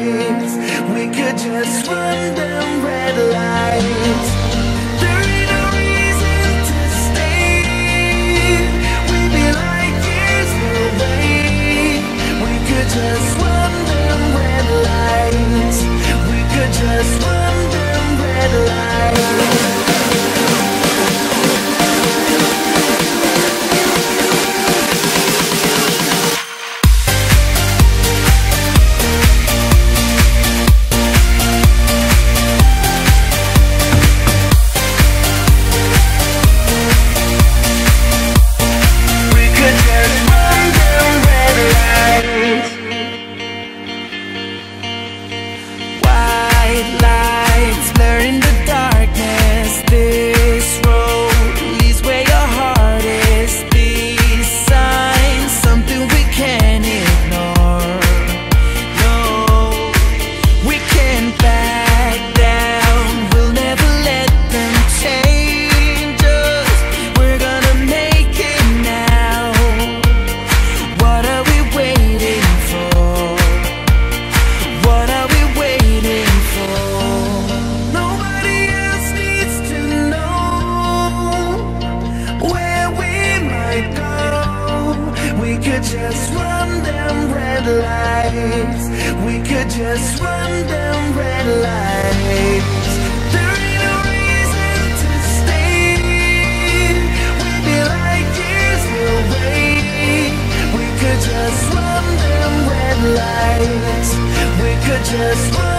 lights. We could just run them red lights. Could just run them red lights. We could just run them red lights. There ain't no reason to stay. We'd be years away. We could just run them red lights. We could just